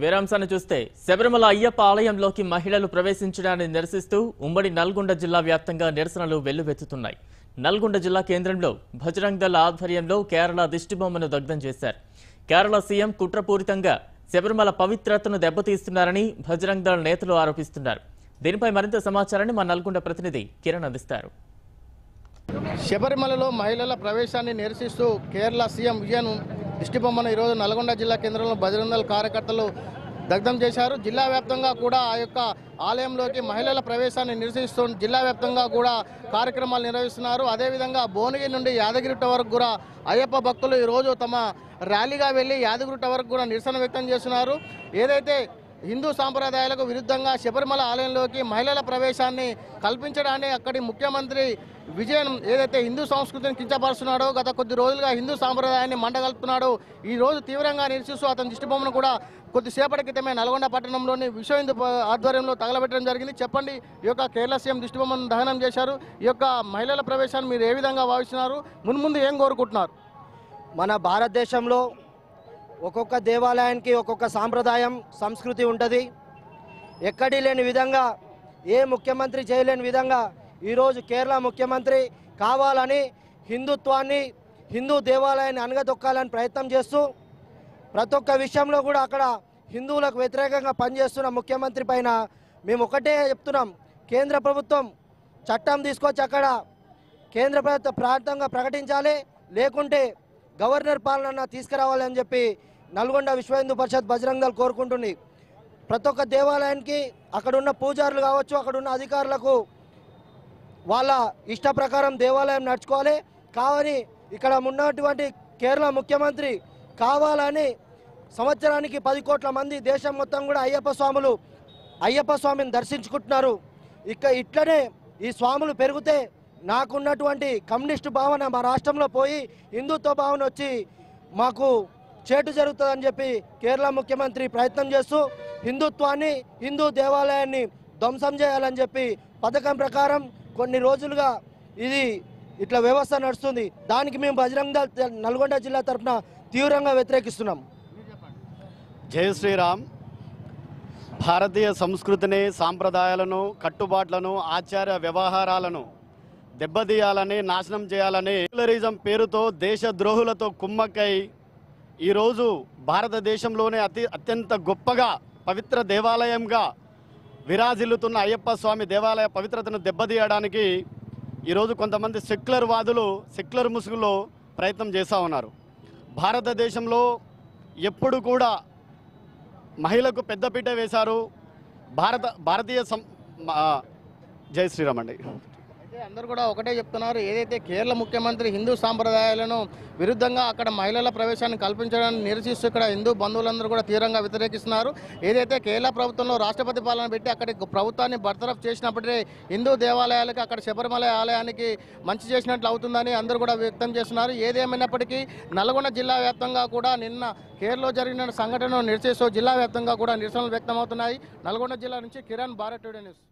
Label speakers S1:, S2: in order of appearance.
S1: వేరాంశాన్ని చూస్తే శబరిమల అయ్యప్ప ఆలయంలోకి మహిళలు ప్రవేశించడాన్ని నిరసిస్తూ ఉమ్మడి నల్గొండ జిల్లా వ్యాప్తంగా నిరసనలు వెల్లువెత్తుతున్నాయి. నల్గొండ జిల్లా కేంద్రంలో భజరంగ్ దళ ఆధ్వర్యంలో కేరళ దిష్టిబొమ్మను దగ్ధం చేశారు. కేరళ సీఎం కుట్రపూరితంగా శబరిమల పవిత్రతను దెబ్బతీస్తున్నారని బజరంగ్ దళ నేతలు ఆరోపిస్తున్నారు. దీనిపై మరింత సమాచారాన్ని మా నల్గొండ ప్రతినిధి కిరణ్ అందిస్తారు.
S2: శబరిమలలో మహిళల ప్రవేశాన్ని నిరసిస్తూ కేరళ సీఎం విజయన్ దిష్టిబొమ్మను ఈరోజు నల్గొండ జిల్లా కేంద్రంలో బజరంగల్ కార్యకర్తలు దగ్ధం చేశారు. జిల్లా వ్యాప్తంగా కూడా ఆ యొక్క ఆలయంలోకి మహిళల ప్రవేశాన్ని నిరసిస్తూ జిల్లా వ్యాప్తంగా కూడా కార్యక్రమాలు నిర్వహిస్తున్నారు. అదేవిధంగా భువనగిరి నుండి యాదగిరిగుట్ట వరకు కూడా అయ్యప్ప భక్తులు ఈరోజు తమ ర్యాలీగా వెళ్ళి యాదగిరిగుట్ట వరకు కూడా నిరసన వ్యక్తం చేస్తున్నారు. ఏదైతే హిందూ సాంప్రదాయాలకు విరుద్ధంగా శబరిమల ఆలయంలోకి మహిళల ప్రవేశాన్ని కల్పించడాన్ని అక్కడి ముఖ్యమంత్రి విజయన్ ఏదైతే హిందూ సంస్కృతిని కించపరుస్తున్నాడో గత కొద్ది రోజులుగా హిందూ సాంప్రదాయాన్ని మండగలుపుతున్నాడో ఈ రోజు తీవ్రంగా నిరసిస్తూ అతని దిష్టిబొమ్మను కూడా కొద్దిసేపటి క్రితమే నల్గొండ పట్టణంలోని విశ్వ హిందూ ఆధ్వర్యంలో తగలబెట్టడం జరిగింది. చెప్పండి ఈ యొక్క కేరళ సీఎం దిష్టిబొమ్మను దహనం చేశారు. ఈ యొక్క మహిళల ప్రవేశాన్ని మీరు ఏ విధంగా భావిస్తున్నారు? మున్ముందు ఏం కోరుకుంటున్నారు?
S3: మన భారతదేశంలో ఒక్కొక్క దేవాలయానికి ఒక్కొక్క సాంప్రదాయం సంస్కృతి ఉంటుంది. ఎక్కడి లేని విధంగా ఏ ముఖ్యమంత్రి చేయలేని విధంగా ఈరోజు కేరళ ముఖ్యమంత్రి కావాలని హిందుత్వాన్ని హిందూ దేవాలయాన్ని అనగదొక్కాలని ప్రయత్నం చేస్తూ ప్రతి ఒక్క విషయంలో కూడా అక్కడ హిందువులకు వ్యతిరేకంగా పనిచేస్తున్న ముఖ్యమంత్రి పైన మేము ఒకటే చెప్తున్నాం. కేంద్ర ప్రభుత్వం చట్టం తీసుకొచ్చి అక్కడ కేంద్ర ప్రభుత్వ ప్రాంతంగా ప్రకటించాలి. లేకుంటే గవర్నర్ పాలన తీసుకురావాలని చెప్పి నల్గొండ విశ్వ హిందూ పరిషత్ బజరంగాలు కోరుకుంటుంది. ప్రతి ఒక్క దేవాలయానికి అక్కడున్న పూజారులు కావచ్చు అక్కడున్న అధికారులకు వాళ్ళ ఇష్ట ప్రకారం దేవాలయం నడుచుకోవాలి. కావని ఇక్కడ ఉన్నటువంటి కేరళ ముఖ్యమంత్రి కావాలని సంవత్సరానికి పది కోట్ల మంది దేశం మొత్తం కూడా అయ్యప్ప స్వాములు అయ్యప్ప స్వామిని దర్శించుకుంటున్నారు. ఇక ఇట్లనే ఈ స్వాములు పెరిగితే నాకున్నటువంటి కమ్యూనిస్టు భావన మా రాష్ట్రంలో పోయి హిందుత్వ భావన వచ్చి మాకు చేటు జరుగుతుందని చెప్పి కేరళ ముఖ్యమంత్రి ప్రయత్నం చేస్తూ హిందుత్వాన్ని హిందూ దేవాలయాన్ని ధ్వంసం చేయాలని చెప్పి పథకం ప్రకారం కొన్ని రోజులుగా ఇది ఇట్లా వ్యవస్థ నడుస్తుంది. దానికి మేము బజరంగ నల్గొండ జిల్లా తరఫున తీవ్రంగా వ్యతిరేకిస్తున్నాం.
S4: జై శ్రీరామ్. భారతీయ సంస్కృతిని సాంప్రదాయాలను కట్టుబాట్లను ఆచార వ్యవహారాలను దెబ్బతీయాలని నాశనం చేయాలని సెక్యులరిజం పేరుతో దేశ ద్రోహులతో కుమ్మక్కై ఈరోజు భారతదేశంలోనే అతి అత్యంత గొప్పగా పవిత్ర దేవాలయంగా విరాజిల్లుతున్న అయ్యప్ప స్వామి దేవాలయ పవిత్రతను దెబ్బతీయడానికి ఈరోజు కొంతమంది సెక్యులర్ వాదులు సెక్యులర్ ముసుగులో ప్రయత్నం చేస్తూ ఉన్నారు. భారతదేశంలో ఎప్పుడు కూడా మహిళకు పెద్దపీట వేశారు. భారత భారతీయ సం జై శ్రీరామ్ అండి.
S2: అందరూ కూడా ఒకటే చెప్తున్నారు. ఏదైతే కేరళ ముఖ్యమంత్రి హిందూ సాంప్రదాయాలను విరుద్ధంగా అక్కడ మహిళల ప్రవేశాన్ని కల్పించడాన్ని నిరసిస్తూ ఇక్కడ హిందూ బంధువులందరూ కూడా తీవ్రంగా వ్యతిరేకిస్తున్నారు. ఏదైతే కేరళ ప్రభుత్వంలో రాష్ట్రపతి పాలన పెట్టి అక్కడి ప్రభుత్వాన్ని బర్తరఫ్ చేసినప్పటికీ హిందూ దేవాలయాలకు అక్కడ శబరిమల ఆలయానికి మంచి చేసినట్లు అవుతుందని అందరూ కూడా వ్యక్తం చేస్తున్నారు. ఏదేమైనప్పటికీ నల్గొండ జిల్లా వ్యాప్తంగా కూడా నిన్న కేరళలో జరిగిన సంఘటనను నిరసిస్తూ జిల్లా వ్యాప్తంగా కూడా నిరసనలు వ్యక్తమవుతున్నాయి. నల్గొండ జిల్లా నుంచి కిరణ్ భారత్ న్యూస్.